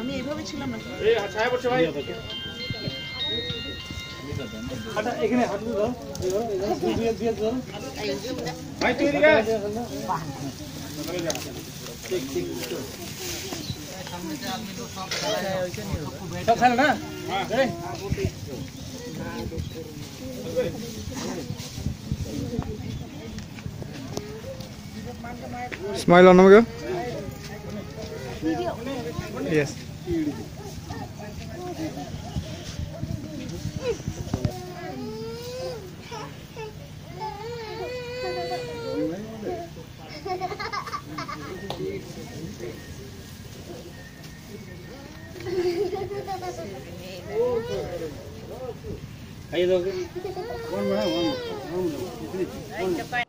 আমি এভাবে ছিলাম না Smile on them, girl. Yes. Ahí dos. One more. One more.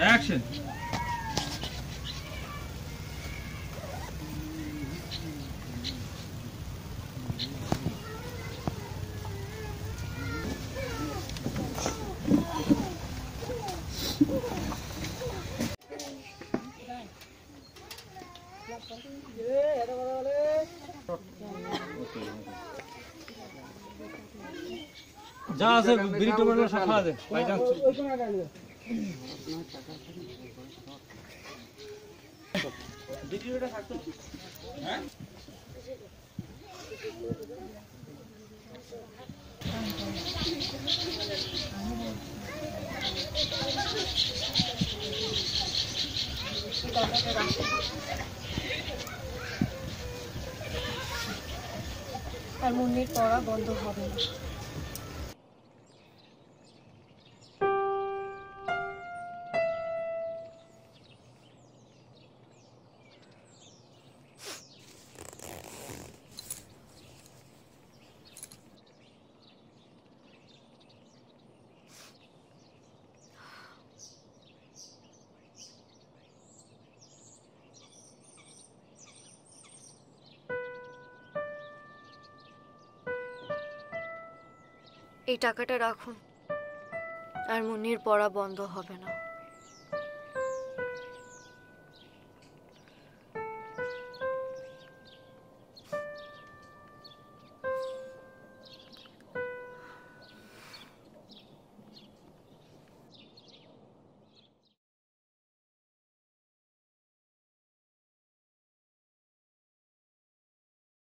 Action যা আছে বিড়ি টোমাটো সব খাওয়া বাই চান্স আর মুন্নির পড়া বন্ধ হবে না। এই টাকাটা রাখুন। আর মুনির পড়া বন্ধ হবে না।